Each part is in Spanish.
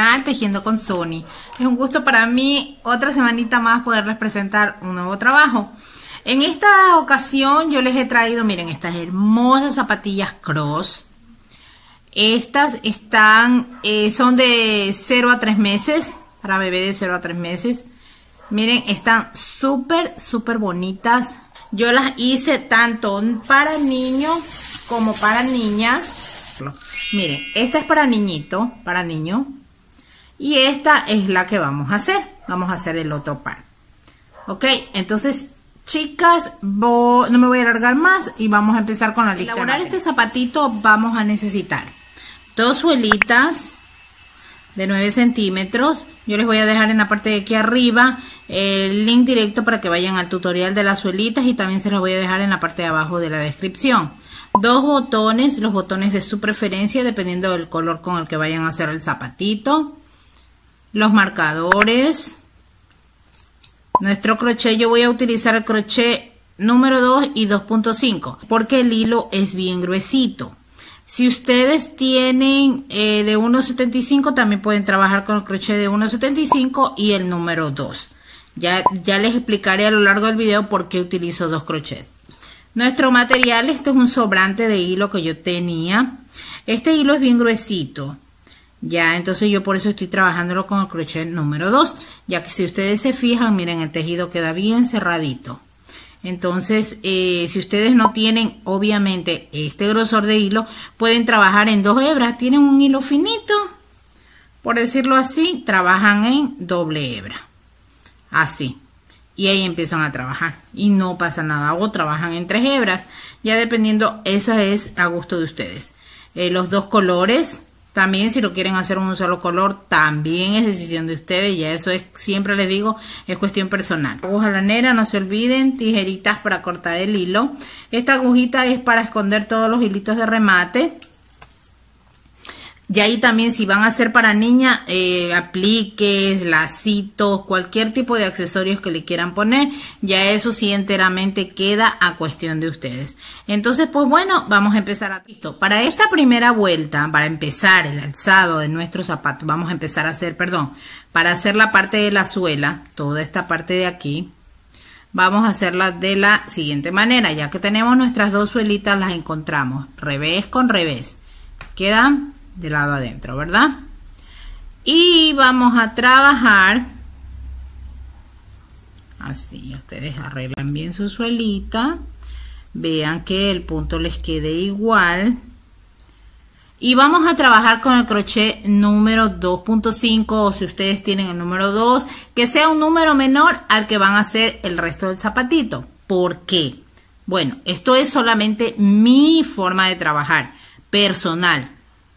canal Tejiendo con Sony. Es un gusto para mí otra semanita más poderles presentar un nuevo trabajo. En esta ocasión yo les he traído, miren, estas hermosas zapatillas cross. Estas están, eh, son de 0 a 3 meses, para bebé de 0 a 3 meses. Miren, están súper, súper bonitas. Yo las hice tanto para niños como para niñas. Miren, esta es para niñito, para niño. Y esta es la que vamos a hacer. Vamos a hacer el otro par. Ok, entonces, chicas, no me voy a alargar más y vamos a empezar con la lista. Para elaborar este zapatito vamos a necesitar dos suelitas de 9 centímetros. Yo les voy a dejar en la parte de aquí arriba el link directo para que vayan al tutorial de las suelitas y también se los voy a dejar en la parte de abajo de la descripción. Dos botones, los botones de su preferencia dependiendo del color con el que vayan a hacer el zapatito. Los marcadores. Nuestro crochet, yo voy a utilizar el crochet número 2 y 2.5 porque el hilo es bien gruesito. Si ustedes tienen eh, de 1.75 también pueden trabajar con el crochet de 1.75 y el número 2. Ya, ya les explicaré a lo largo del video por qué utilizo dos crochets. Nuestro material, este es un sobrante de hilo que yo tenía. Este hilo es bien gruesito. Ya, entonces yo por eso estoy trabajándolo con el crochet número 2. Ya que si ustedes se fijan, miren, el tejido queda bien cerradito. Entonces, eh, si ustedes no tienen, obviamente, este grosor de hilo, pueden trabajar en dos hebras. Tienen un hilo finito, por decirlo así, trabajan en doble hebra así. Y ahí empiezan a trabajar y no pasa nada. O trabajan en tres hebras, ya dependiendo, eso es a gusto de ustedes. Eh, los dos colores, también si lo quieren hacer un solo color, también es decisión de ustedes. Ya eso es, siempre les digo, es cuestión personal. Aguja lanera, no se olviden, tijeritas para cortar el hilo. Esta agujita es para esconder todos los hilitos de remate. Y ahí también si van a hacer para niña, eh, apliques, lacitos, cualquier tipo de accesorios que le quieran poner, ya eso sí enteramente queda a cuestión de ustedes. Entonces, pues bueno, vamos a empezar a listo. Para esta primera vuelta, para empezar el alzado de nuestro zapato, vamos a empezar a hacer, perdón, para hacer la parte de la suela, toda esta parte de aquí, vamos a hacerla de la siguiente manera, ya que tenemos nuestras dos suelitas, las encontramos revés con revés. Quedan de lado adentro, ¿verdad? Y vamos a trabajar así, ustedes arreglan bien su suelita, vean que el punto les quede igual. Y vamos a trabajar con el crochet número 2.5 o si ustedes tienen el número 2, que sea un número menor al que van a hacer el resto del zapatito. ¿Por qué? Bueno, esto es solamente mi forma de trabajar personal.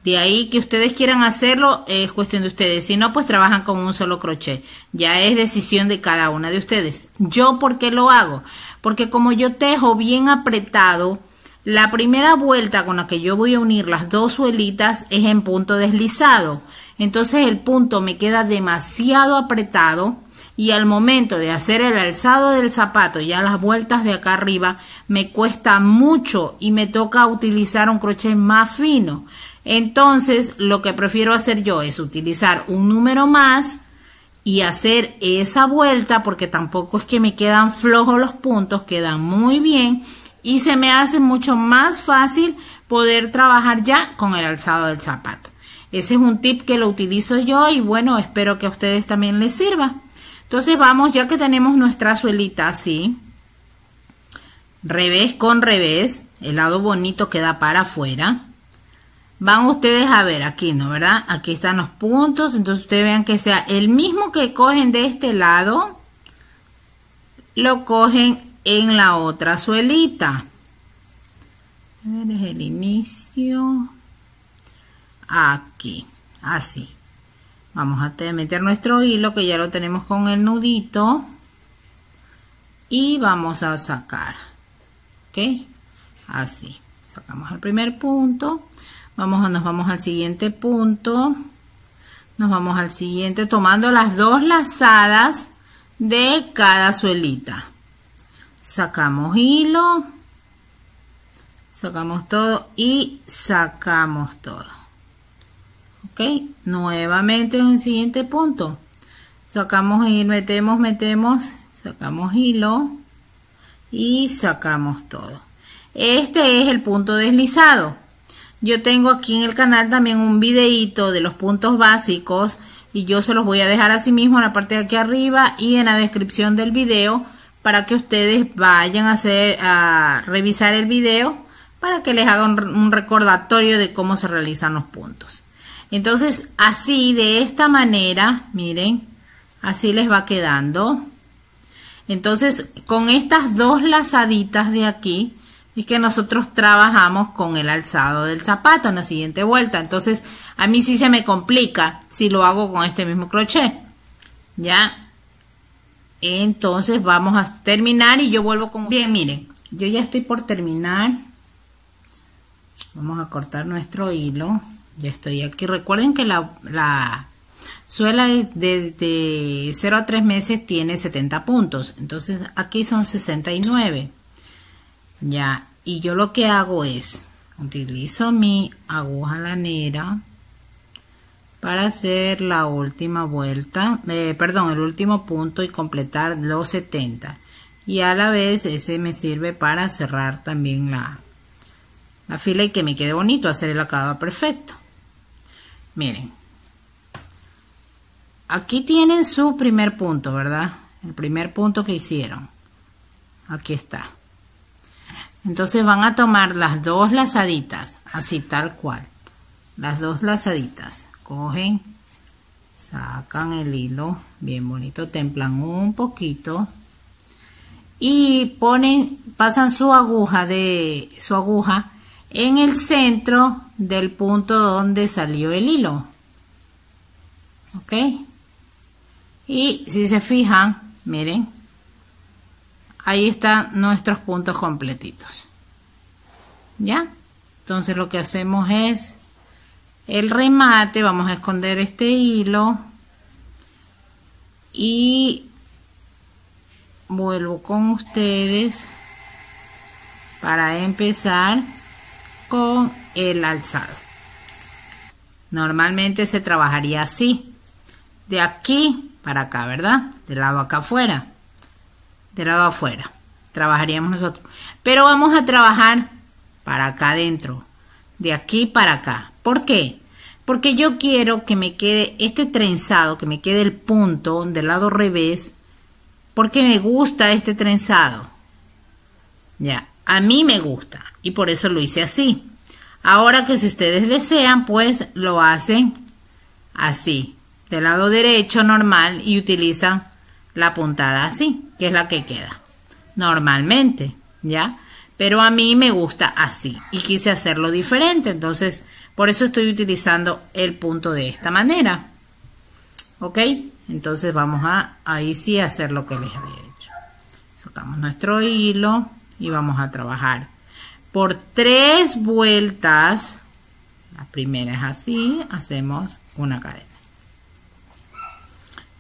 De ahí que ustedes quieran hacerlo es cuestión de ustedes. Si no, pues trabajan con un solo crochet. Ya es decisión de cada una de ustedes. ¿Yo por qué lo hago? Porque como yo tejo bien apretado, la primera vuelta con la que yo voy a unir las dos suelitas es en punto deslizado. Entonces el punto me queda demasiado apretado y al momento de hacer el alzado del zapato, ya las vueltas de acá arriba, me cuesta mucho y me toca utilizar un crochet más fino. Entonces, lo que prefiero hacer yo es utilizar un número más y hacer esa vuelta porque tampoco es que me quedan flojos los puntos, quedan muy bien y se me hace mucho más fácil poder trabajar ya con el alzado del zapato. Ese es un tip que lo utilizo yo y bueno, espero que a ustedes también les sirva. Entonces vamos, ya que tenemos nuestra suelita así, revés con revés, el lado bonito queda para afuera van ustedes a ver aquí, ¿no? ¿Verdad? Aquí están los puntos, entonces ustedes vean que sea el mismo que cogen de este lado, lo cogen en la otra suelita. A es el inicio. Aquí, así. Vamos a meter nuestro hilo que ya lo tenemos con el nudito. Y vamos a sacar. ¿Ok? Así. Sacamos el primer punto Vamos, nos vamos al siguiente punto. Nos vamos al siguiente tomando las dos lazadas de cada suelita. Sacamos hilo. Sacamos todo y sacamos todo. ok nuevamente en el siguiente punto sacamos y metemos metemos sacamos hilo y sacamos todo este es el punto deslizado yo tengo aquí en el canal también un videito de los puntos básicos y yo se los voy a dejar así mismo en la parte de aquí arriba y en la descripción del video para que ustedes vayan a hacer a revisar el video para que les haga un, recordatorio de cómo se realizan los puntos. Entonces, así, de esta manera, miren, así les va quedando. Entonces, con estas dos lazaditas de aquí, es que nosotros trabajamos con el alzado del zapato en la siguiente vuelta. Entonces, a mí sí se me complica si lo hago con este mismo crochet. ¿Ya? Entonces, vamos a terminar y yo vuelvo con... Bien, miren, yo ya estoy por terminar. Vamos a cortar nuestro hilo. Ya estoy aquí. Recuerden que la, la suela desde 0 a 3 meses tiene 70 puntos. Entonces, aquí son 69. Ya, y yo lo que hago es, utilizo mi aguja lanera para hacer la última vuelta, eh, perdón, el último punto y completar los 70. Y a la vez ese me sirve para cerrar también la, la fila y que me quede bonito, hacer el acabado perfecto. Miren, aquí tienen su primer punto, ¿verdad? El primer punto que hicieron. Aquí está. Entonces van a tomar las dos lazaditas, así tal cual. Las dos lazaditas. Cogen, sacan el hilo, bien bonito, templan un poquito y ponen, pasan su aguja de su aguja en el centro del punto donde salió el hilo. ¿Ok? Y si se fijan, miren, ahí están nuestros puntos completitos. Ya entonces lo que hacemos es el remate vamos a esconder este hilo y vuelvo con ustedes para empezar con el alzado. Normalmente se trabajaría así de aquí para acá verdad del lado acá afuera de lado afuera. Trabajaríamos nosotros. Pero vamos a trabajar para acá adentro. De aquí para acá. ¿Por qué? Porque yo quiero que me quede este trenzado, que me quede el punto del lado revés. Porque me gusta este trenzado. Ya, a mí me gusta. Y por eso lo hice así. Ahora que si ustedes desean, pues lo hacen así. Del lado derecho normal y utilizan la puntada así, que es la que queda. Normalmente, ¿ya? Pero a mí me gusta así y quise hacerlo diferente, entonces por eso estoy utilizando el punto de esta manera. ¿Ok? Entonces vamos a ahí sí hacer lo que les había hecho. Sacamos nuestro hilo y vamos a trabajar por tres vueltas. La primera es así, hacemos una cadena.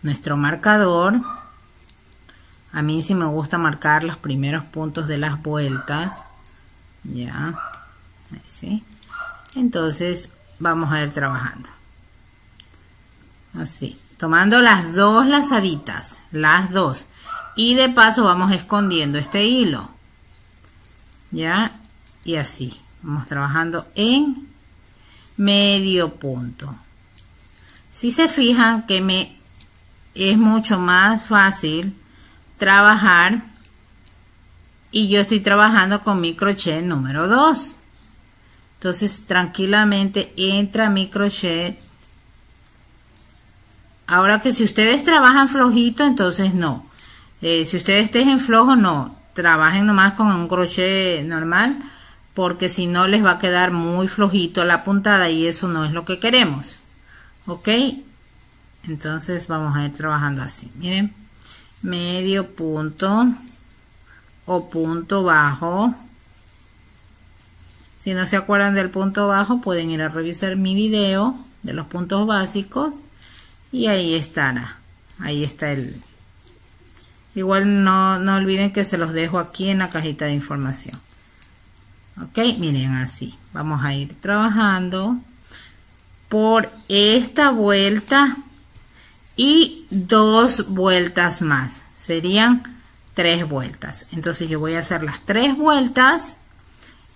Nuestro marcador a mí sí me gusta marcar los primeros puntos de las vueltas. Ya. Así. Entonces vamos a ir trabajando. Así. Tomando las dos lazaditas. Las dos. Y de paso vamos escondiendo este hilo. Ya. Y así. Vamos trabajando en medio punto. Si se fijan que me es mucho más fácil trabajar y yo estoy trabajando con mi crochet número 2 entonces tranquilamente entra mi crochet. Ahora que si ustedes trabajan flojito entonces no. Eh, si ustedes estén flojo no. Trabajen nomás con un crochet normal porque si no les va a quedar muy flojito la puntada y eso no es lo que queremos. Ok entonces vamos a ir trabajando así. Miren medio punto o punto bajo. Si no se acuerdan del punto bajo, pueden ir a revisar mi video de los puntos básicos y ahí estará. Ahí está el... Igual no, no olviden que se los dejo aquí en la cajita de información. Ok, miren así. Vamos a ir trabajando por esta vuelta y dos vueltas más. Serían tres vueltas. Entonces yo voy a hacer las tres vueltas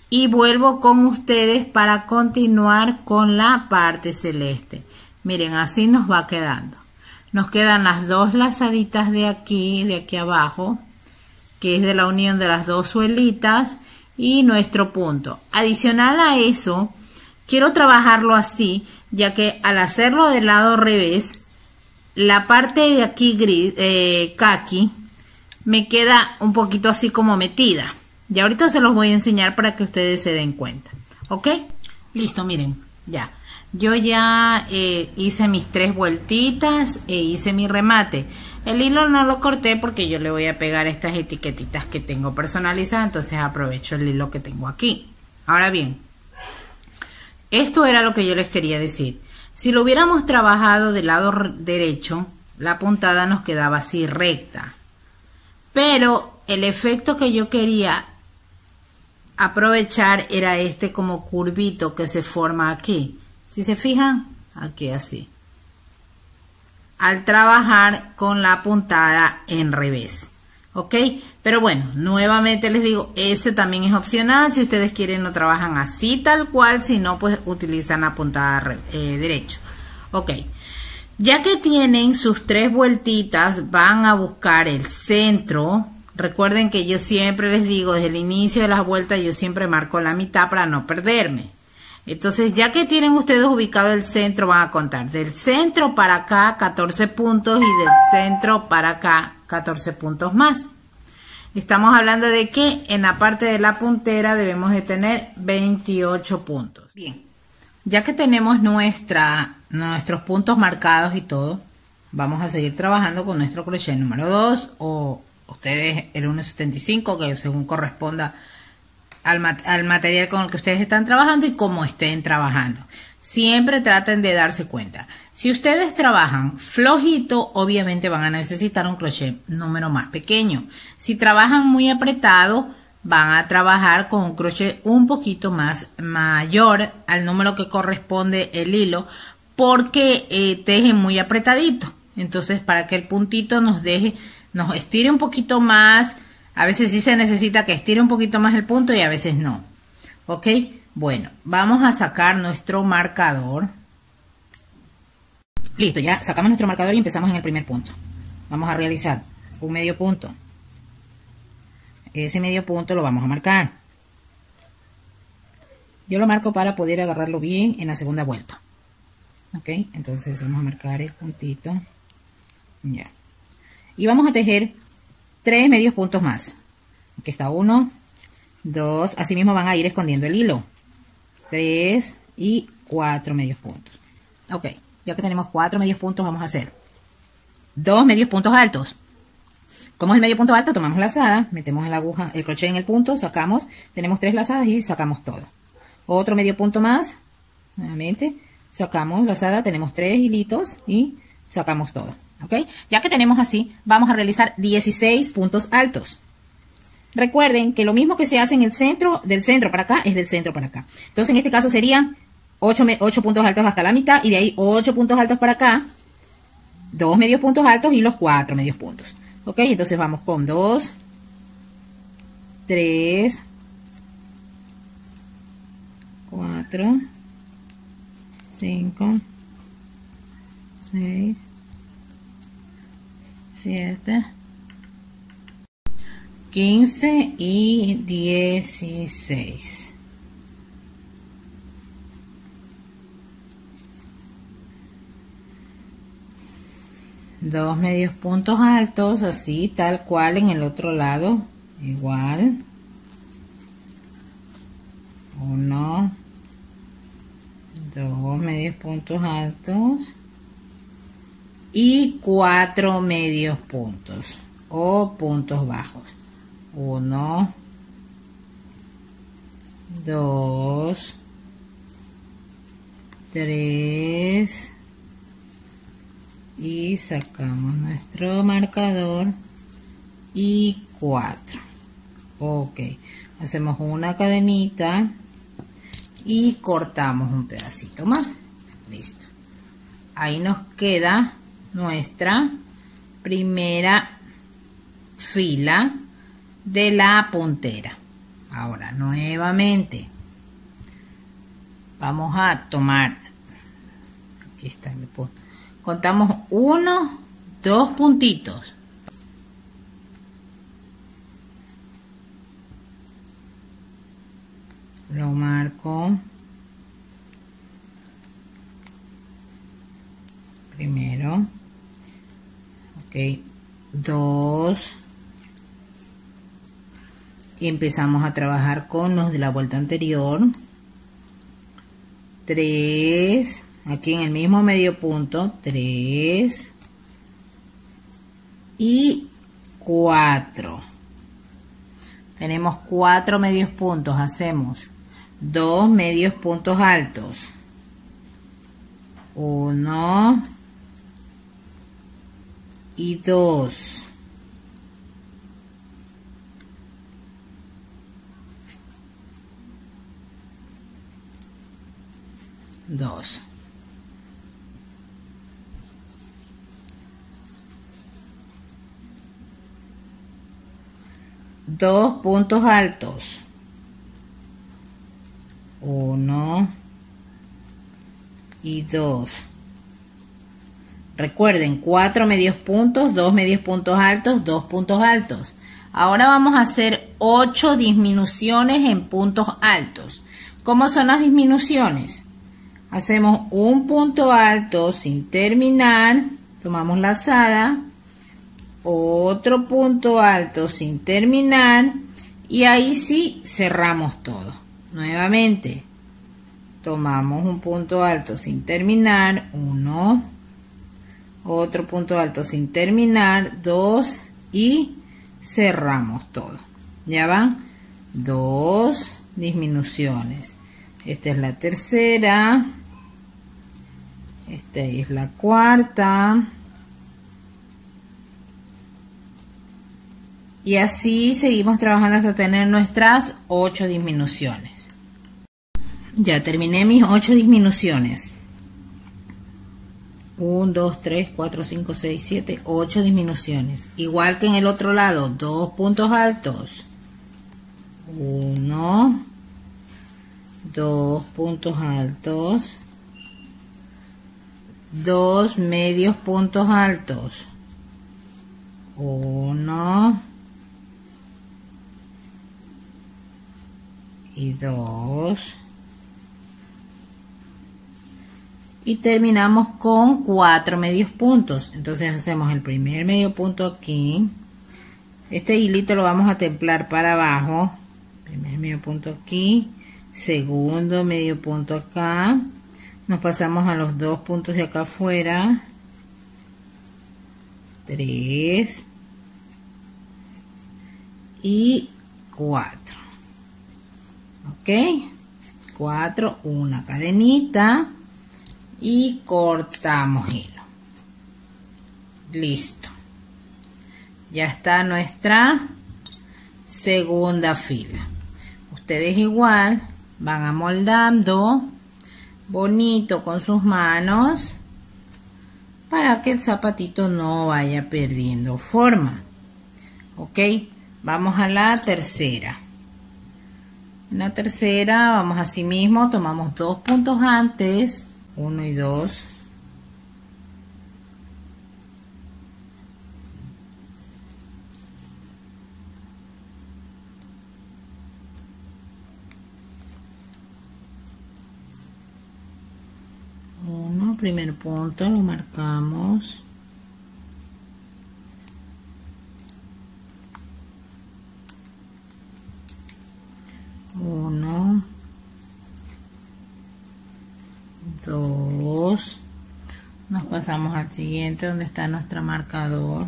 y vuelvo con ustedes para continuar con la parte celeste. Miren, así nos va quedando. Nos quedan las dos lazaditas de aquí, de aquí abajo, que es de la unión de las dos suelitas y nuestro punto. Adicional a eso, quiero trabajarlo así, ya que al hacerlo del lado revés, la parte de aquí gris, eh, kaki, me queda un poquito así como metida. Y ahorita se los voy a enseñar para que ustedes se den cuenta. ¿Ok? Listo, miren, ya. Yo ya eh, hice mis tres vueltitas e hice mi remate. El hilo no lo corté porque yo le voy a pegar estas etiquetitas que tengo personalizadas, entonces aprovecho el hilo que tengo aquí. Ahora bien, esto era lo que yo les quería decir. Si lo hubiéramos trabajado del lado derecho, la puntada nos quedaba así recta. Pero el efecto que yo quería aprovechar era este como curvito que se forma aquí. Si se fijan, aquí así. Al trabajar con la puntada en revés. ¿Ok? Pero bueno, nuevamente les digo, ese también es opcional. Si ustedes quieren, no trabajan así tal cual. Si no, pues utilizan la puntada eh, derecho. Ok. Ya que tienen sus tres vueltitas, van a buscar el centro Recuerden que yo siempre les digo, desde el inicio de las vueltas, yo siempre marco la mitad para no perderme. Entonces, ya que tienen ustedes ubicado el centro, van a contar del centro para acá 14 puntos y del centro para acá 14 puntos más. Estamos hablando de que en la parte de la puntera debemos de tener 28 puntos. Bien, ya que tenemos nuestra, nuestros puntos marcados y todo, vamos a seguir trabajando con nuestro crochet número 2 o ustedes el 1.75 que según corresponda al, al, material con el que ustedes están trabajando y cómo estén trabajando. Siempre traten de darse cuenta. Si ustedes trabajan flojito, obviamente van a necesitar un crochet número más pequeño. Si trabajan muy apretado, van a trabajar con un crochet un poquito más mayor al número que corresponde el hilo porque eh, tejen muy apretadito. Entonces, para que el puntito nos deje nos estire un poquito más. A veces sí se necesita que estire un poquito más el punto y a veces no. ¿Ok? Bueno, vamos a sacar nuestro marcador. Listo, ya sacamos nuestro marcador y empezamos en el primer punto. Vamos a realizar un medio punto. Ese medio punto lo vamos a marcar. Yo lo marco para poder agarrarlo bien en la segunda vuelta. ¿Ok? Entonces vamos a marcar el puntito. Ya y vamos a tejer tres medios puntos más. Aquí está uno, dos, así mismo van a ir escondiendo el hilo. Tres y cuatro medios puntos. Ok, ya que tenemos cuatro medios puntos, vamos a hacer dos medios puntos altos. Como es el medio punto alto, tomamos lazada, metemos la aguja, el crochet en el punto, sacamos, tenemos tres lazadas y sacamos todo. Otro medio punto más, nuevamente, sacamos lazada, tenemos tres hilitos y sacamos todo. ¿ok? Ya que tenemos así, vamos a realizar 16 puntos altos. Recuerden que lo mismo que se hace en el centro, del centro para acá, es del centro para acá. Entonces, en este caso serían 8, 8 puntos altos hasta la mitad y de ahí 8 puntos altos para acá, 2 medios puntos altos y los 4 medios puntos. ¿Ok? Entonces vamos con 2, 3, 4, 5, 6, 7, 15 y 16. Dos medios puntos altos, así, tal cual en el otro lado, igual. Uno, dos medios puntos altos y cuatro medios puntos o puntos bajos. Uno, dos, tres. Y sacamos nuestro marcador. Y cuatro. Ok, hacemos una cadenita. Y cortamos un pedacito más. listo. Ahí nos queda nuestra primera fila de la puntera ahora nuevamente vamos a tomar aquí está mi punto. Contamos uno dos puntitos. Lo marco. Primero. Ok dos empezamos a trabajar con los de la vuelta anterior. 3 aquí en el mismo medio punto 3 y 4 tenemos cuatro medios puntos hacemos dos medios puntos altos. Uno y dos dos. Dos puntos altos. Uno. Y dos. Recuerden cuatro medios puntos dos medios puntos altos dos puntos altos. Ahora vamos a hacer ocho disminuciones en puntos altos. ¿cómo son las disminuciones? Hacemos un punto alto sin terminar, tomamos la lazada, otro punto alto sin terminar y ahí sí cerramos todo. Nuevamente, tomamos un punto alto sin terminar, uno, otro punto alto sin terminar, dos y cerramos todo. Ya van dos disminuciones. Esta es la tercera. Esta es la cuarta. Y así seguimos trabajando hasta tener nuestras ocho disminuciones. Ya terminé mis ocho disminuciones. 1, 2, 3, 4, 5, 6, 7, 8 disminuciones. Igual que en el otro lado, dos puntos altos. 1, dos puntos altos, dos medios puntos altos, uno y dos. Y terminamos con cuatro medios puntos. Entonces hacemos el primer medio punto aquí. Este hilito lo vamos a templar para abajo. Primer medio punto aquí segundo medio punto acá. Nos pasamos a los dos puntos de acá afuera. 3 y 4 ok. 4 una cadenita. Y cortamos hilo. Listo. Ya está nuestra segunda fila. Ustedes igual van amoldando bonito con sus manos para que el zapatito no vaya perdiendo forma. Ok vamos a la tercera. En la tercera vamos así mismo tomamos dos puntos antes uno y dos primer punto lo marcamos. Uno dos. Nos pasamos al siguiente donde está nuestro marcador.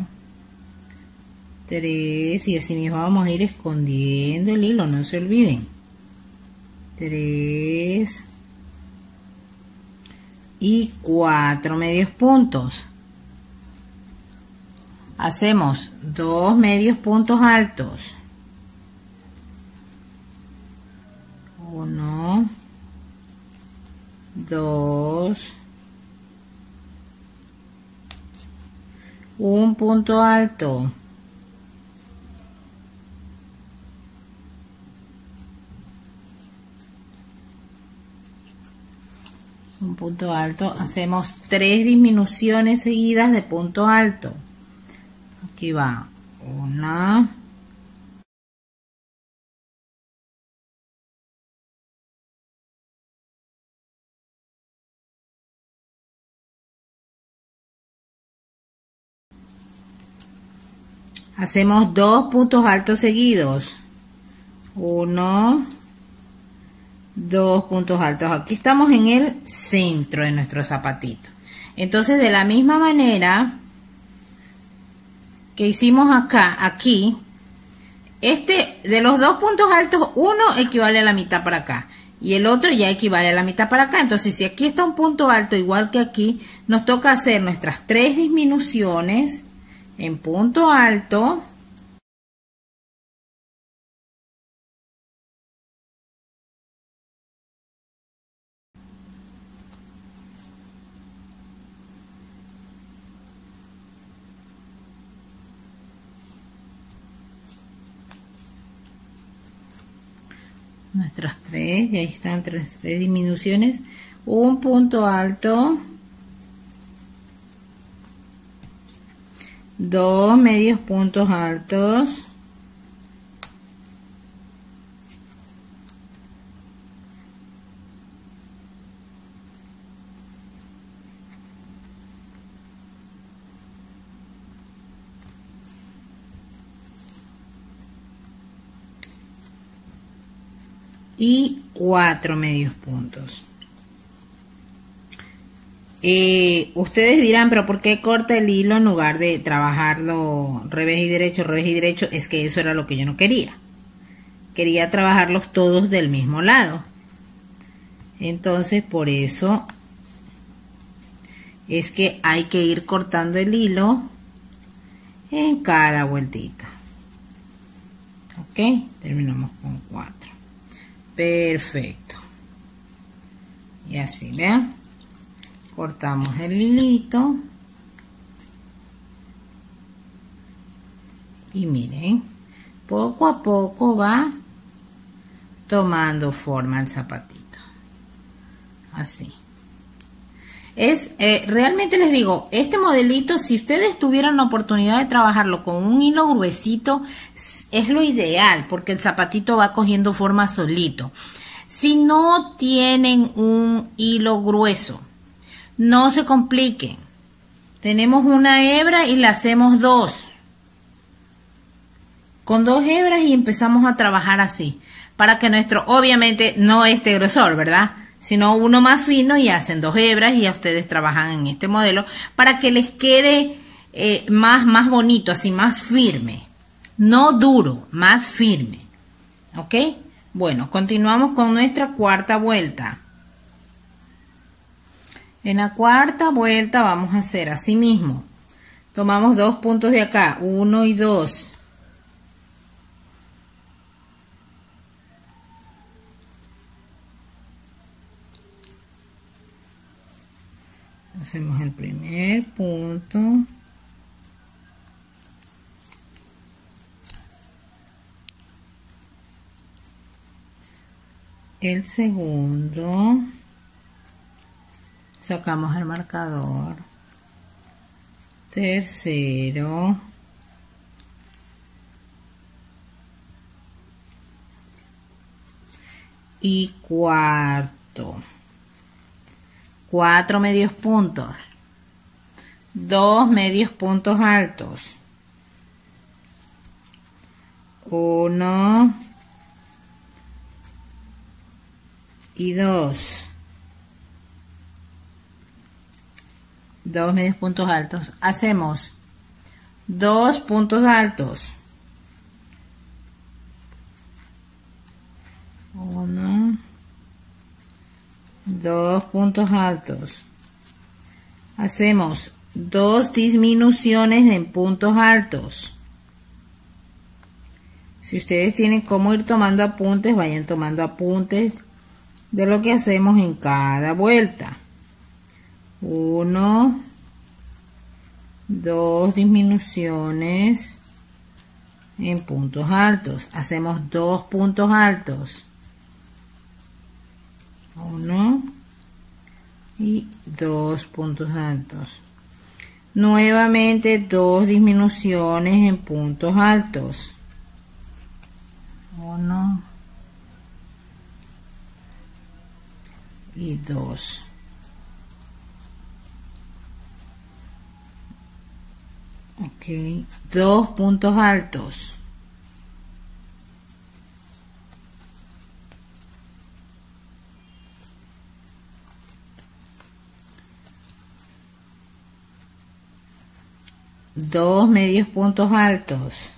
Tres y así mismo vamos a ir escondiendo el hilo no se olviden. Tres y 4 medios puntos. Hacemos 2 medios puntos altos. 1, 2, un punto alto. Punto alto. Hacemos tres disminuciones seguidas de punto alto. Aquí va una. Hacemos dos puntos altos seguidos. Uno, dos puntos altos. Aquí estamos en el centro de nuestro zapatito. Entonces, de la misma manera que hicimos acá, aquí, este, de los dos puntos altos, uno equivale a la mitad para acá y el otro ya equivale a la mitad para acá. Entonces, si aquí está un punto alto igual que aquí, nos toca hacer nuestras tres disminuciones en punto alto nuestras tres, y ahí están tres, tres disminuciones, un punto alto, dos medios puntos altos y cuatro medios puntos. Eh, ustedes dirán, pero ¿por qué corta el hilo en lugar de trabajarlo revés y derecho, revés y derecho? Es que eso era lo que yo no quería. Quería trabajarlos todos del mismo lado. Entonces, por eso es que hay que ir cortando el hilo en cada vueltita. Ok, terminamos con cuatro. Perfecto. Y así, vean cortamos el hilito. Y miren poco a poco va tomando forma el zapatito. Así es eh, realmente les digo este modelito si ustedes tuvieran la oportunidad de trabajarlo con un hilo gruesito es lo ideal porque el zapatito va cogiendo forma solito si no tienen un hilo grueso no se compliquen. Tenemos una hebra y la hacemos dos. Con dos hebras y empezamos a trabajar así. Para que nuestro, obviamente, no este grosor, ¿verdad? Sino uno más fino y hacen dos hebras y ya ustedes trabajan en este modelo para que les quede eh, más, más bonito, así más firme. No duro, más firme. ¿Ok? Bueno, continuamos con nuestra cuarta vuelta. En la cuarta vuelta vamos a hacer así mismo. Tomamos dos puntos de acá, uno y dos. Hacemos el primer punto. El segundo. Sacamos el marcador. Tercero. Y cuarto cuatro medios puntos dos medios puntos altos uno y dos dos medios puntos altos, hacemos dos puntos altos. Dos puntos altos. Hacemos dos disminuciones en puntos altos. Si ustedes tienen cómo ir tomando apuntes, vayan tomando apuntes de lo que hacemos en cada vuelta. 1, dos disminuciones en puntos altos. Hacemos dos puntos altos. Uno y dos puntos altos. Nuevamente dos disminuciones en puntos altos. Uno y dos. Ok, dos puntos altos. Dos medios puntos altos.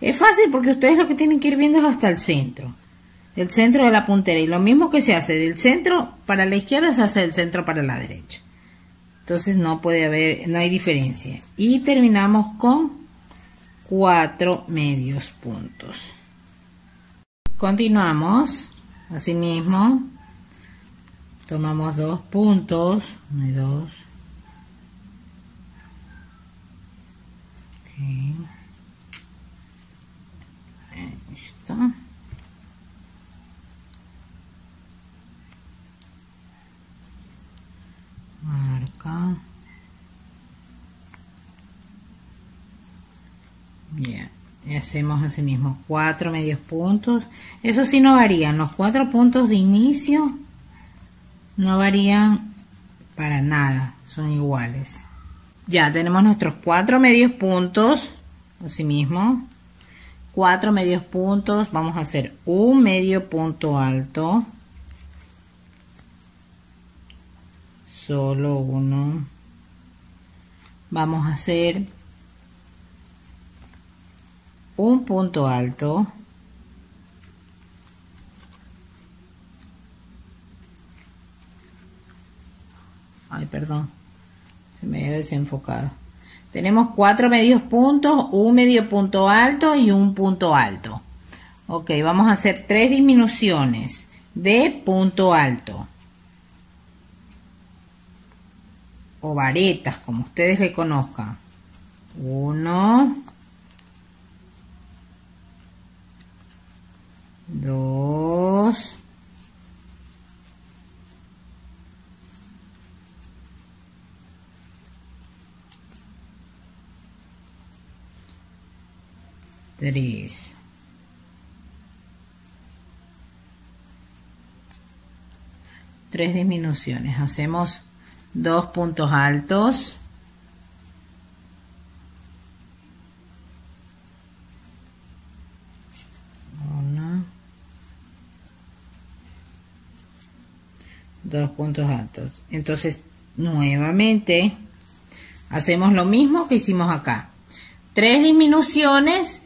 Es fácil porque ustedes lo que tienen que ir viendo es hasta el centro el centro de la puntera y lo mismo que se hace del centro para la izquierda se hace del centro para la derecha. Entonces no puede haber no hay diferencia. Y terminamos con cuatro medios puntos. Continuamos así mismo tomamos dos puntos. Uno y dos. Está. marca. Bien. Y hacemos así mismo cuatro medios puntos. Eso sí no varían. Los cuatro puntos de inicio no varían para nada son iguales. Ya tenemos nuestros cuatro medios puntos así mismo. Cuatro medios puntos vamos a hacer un medio punto alto. Solo uno. Vamos a hacer un punto alto perdón. Se me ha desenfocado. Tenemos cuatro medios puntos un medio punto alto y un punto alto. Ok vamos a hacer tres disminuciones de punto alto. O varetas, como ustedes le conozcan. Uno, dos, tres. Tres disminuciones. Hacemos dos puntos altos Uno. dos puntos altos entonces nuevamente hacemos lo mismo que hicimos acá tres disminuciones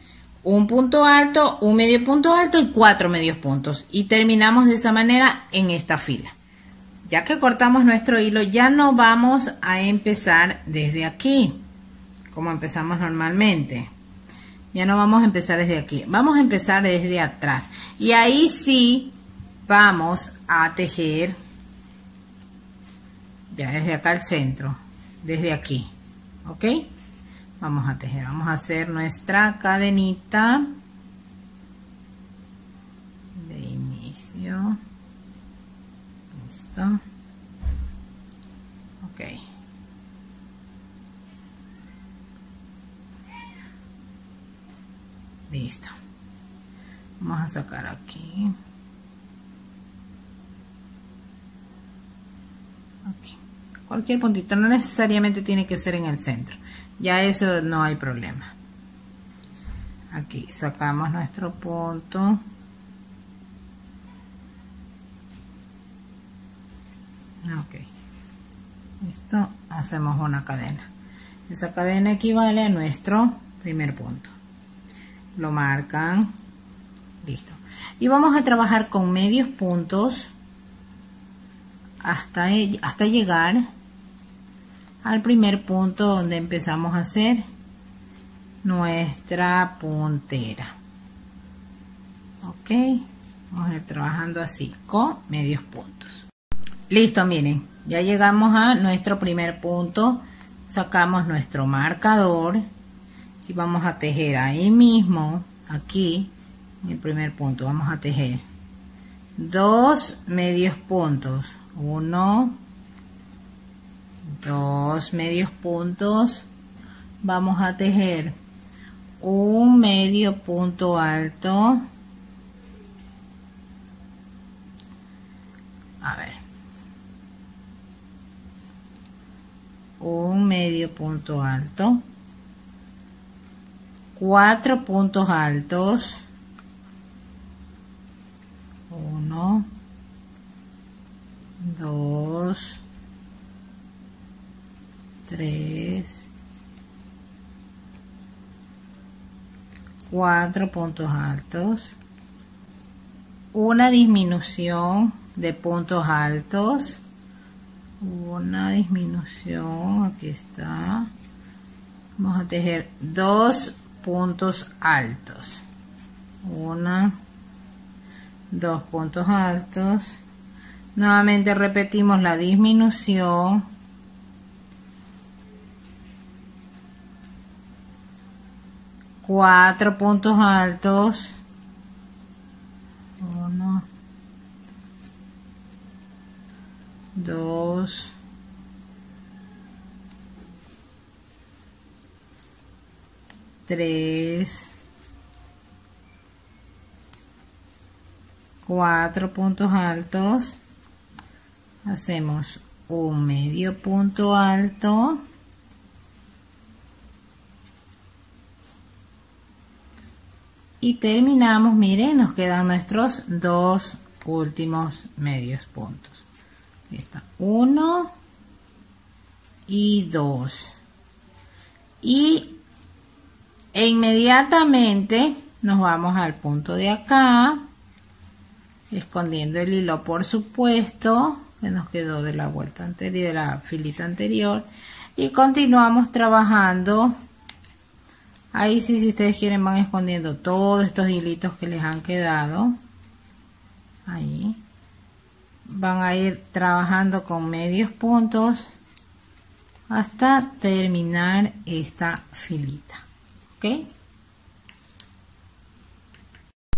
un punto alto un medio punto alto y cuatro medios puntos y terminamos de esa manera en esta fila ya que cortamos nuestro hilo, ya no vamos a empezar desde aquí, como empezamos normalmente. Ya no vamos a empezar desde aquí, vamos a empezar desde atrás. Y ahí sí vamos a tejer, ya desde acá al centro, desde aquí, ¿ok? Vamos a tejer, vamos a hacer nuestra cadenita de inicio. Ok. Listo. Vamos a sacar aquí. Aquí. Cualquier puntito, no necesariamente tiene que ser en el centro. Ya eso no hay problema. Aquí sacamos nuestro punto. ok. Esto hacemos una cadena. Esa cadena equivale a nuestro primer punto. Lo marcan. Listo. Y vamos a trabajar con medios puntos hasta, hasta llegar al primer punto donde empezamos a hacer nuestra puntera. Ok vamos a ir trabajando así con medios puntos. Listo miren ya llegamos a nuestro primer punto. Sacamos nuestro marcador y vamos a tejer ahí mismo aquí en el primer punto. Vamos a tejer dos medios puntos. Uno dos medios puntos. Vamos a tejer un medio punto alto. A ver. Un medio punto alto. Cuatro puntos altos. Uno. Dos tres cuatro puntos altos una disminución de puntos altos una disminución aquí está vamos a tejer dos puntos altos una dos puntos altos nuevamente repetimos la disminución cuatro puntos altos. Uno. Dos. Tres. Cuatro puntos altos. Hacemos un medio punto alto y terminamos miren nos quedan nuestros dos últimos medios puntos. Está. Uno y dos. Y inmediatamente nos vamos al punto de acá escondiendo el hilo por supuesto que nos quedó de la vuelta anterior de la filita anterior y continuamos trabajando ahí sí si ustedes quieren van escondiendo todos estos hilitos que les han quedado. Ahí. Van a ir trabajando con medios puntos hasta terminar esta filita. Ok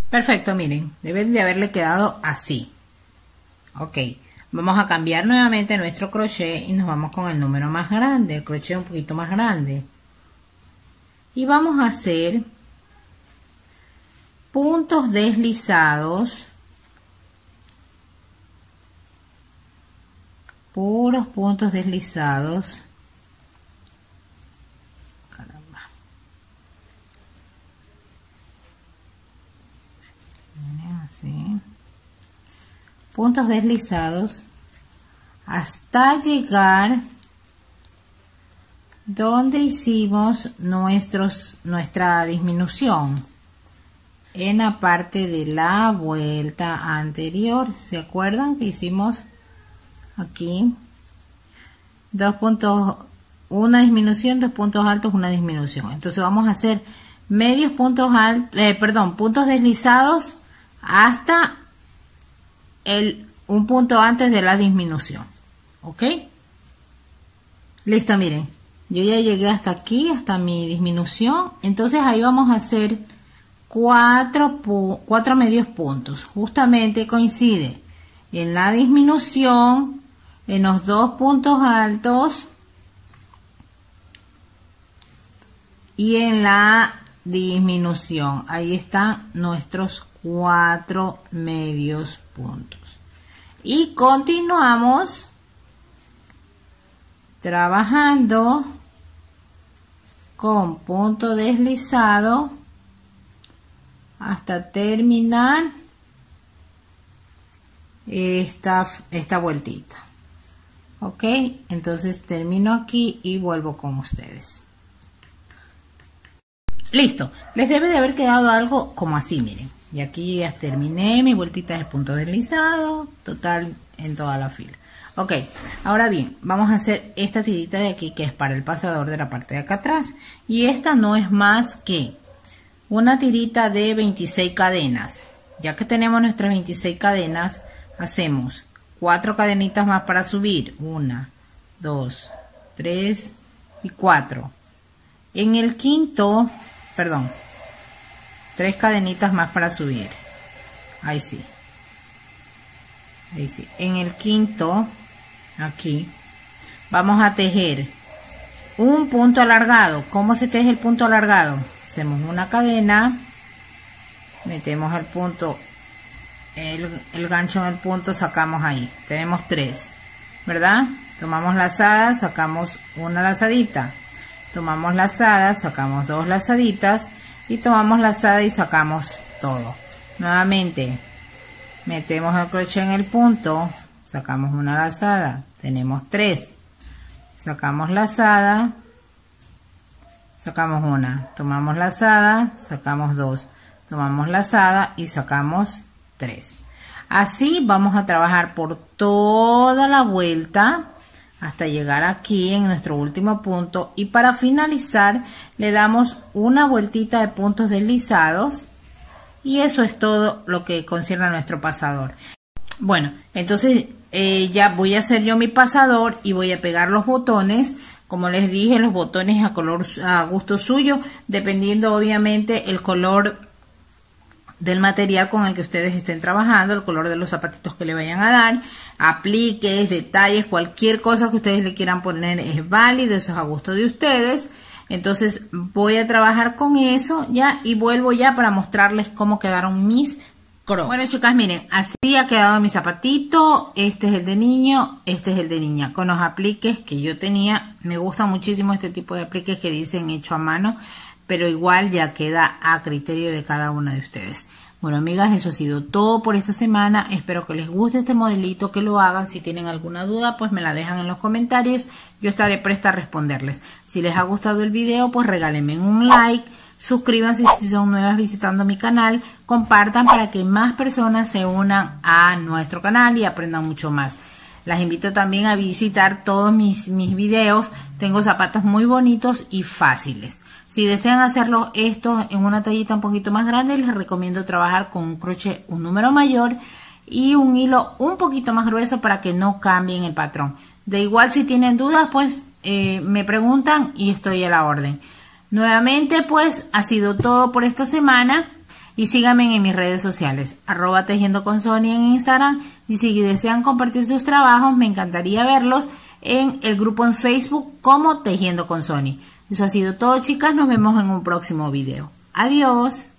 perfecto miren. Deben de haberle quedado así. Ok. Vamos a cambiar nuevamente nuestro crochet y nos vamos con el número más grande el crochet un poquito más grande y vamos a hacer puntos deslizados puros puntos deslizados Caramba. Puntos deslizados hasta llegar donde hicimos nuestros, nuestra disminución en la parte de la vuelta anterior. ¿Se acuerdan que hicimos aquí dos puntos una disminución dos puntos altos una disminución. Entonces vamos a hacer medios puntos altos eh, perdón puntos deslizados hasta el un punto antes de la disminución. Ok listo miren yo ya llegué hasta aquí hasta mi disminución entonces ahí vamos a hacer cuatro, cuatro medios puntos justamente coincide en la disminución en los dos puntos altos y en la disminución. Ahí están nuestros cuatro medios puntos. Y continuamos trabajando con punto deslizado hasta terminar esta, esta vueltita. Ok entonces termino aquí y vuelvo con ustedes. Listo les debe de haber quedado algo como así miren. Y aquí ya terminé mi vueltita de punto deslizado total en toda la fila ok ahora bien vamos a hacer esta tirita de aquí que es para el pasador de la parte de acá atrás y esta no es más que una tirita de 26 cadenas ya que tenemos nuestras 26 cadenas, hacemos cuatro cadenitas más para subir. Una, dos, tres y cuatro. En el quinto, perdón, tres cadenitas más para subir. Ahí sí. Ahí sí. En el quinto, aquí, vamos a tejer un punto alargado. ¿Cómo se teje el punto alargado? Hacemos una cadena, metemos el punto, el, gancho en el punto, sacamos ahí. Tenemos tres, ¿verdad? Tomamos lazada, sacamos una lazadita. Tomamos lazada, sacamos dos lazaditas y tomamos lazada y sacamos todo. Nuevamente, metemos el crochet en el punto, sacamos una lazada, tenemos tres. Sacamos lazada, sacamos una, tomamos lazada, sacamos dos, tomamos lazada y sacamos tres. Así vamos a trabajar por toda la vuelta hasta llegar aquí en nuestro último punto. Y para finalizar le damos una vueltita de puntos deslizados. Y eso es todo lo que concierne a nuestro pasador. Bueno entonces eh, ya voy a hacer yo mi pasador y voy a pegar los botones como les dije los botones a color a gusto suyo dependiendo obviamente el color del material con el que ustedes estén trabajando, el color de los zapatitos que le vayan a dar, apliques, detalles, cualquier cosa que ustedes le quieran poner es válido, eso es a gusto de ustedes. Entonces voy a trabajar con eso ya y vuelvo ya para mostrarles cómo quedaron mis Bueno chicas, miren, así ha quedado mi zapatito. Este es el de niño, este es el de niña. Con los apliques que yo tenía, me gusta muchísimo este tipo de apliques que dicen hecho a mano pero igual ya queda a criterio de cada una de ustedes. Bueno, amigas, eso ha sido todo por esta semana. Espero que les guste este modelito, que lo hagan. Si tienen alguna duda, pues me la dejan en los comentarios. Yo estaré presta a responderles. Si les ha gustado el video, pues regálenme un like. Suscríbanse si son nuevas visitando mi canal. Compartan para que más personas se unan a nuestro canal y aprendan mucho más. Las invito también a visitar todos mis, mis videos. Tengo zapatos muy bonitos y fáciles. Si desean hacerlo esto en una tallita un poquito más grande, les recomiendo trabajar con un crochet un número mayor y un hilo un poquito más grueso para que no cambien el patrón. De igual si tienen dudas, pues eh, me preguntan y estoy a la orden. Nuevamente, pues ha sido todo por esta semana y síganme en mis redes sociales, arroba tejiendo con Sony en Instagram y si desean compartir sus trabajos, me encantaría verlos en el grupo en Facebook como Tejiendo con Sony. Eso ha sido todo, chicas. Nos vemos en un próximo video. Adiós.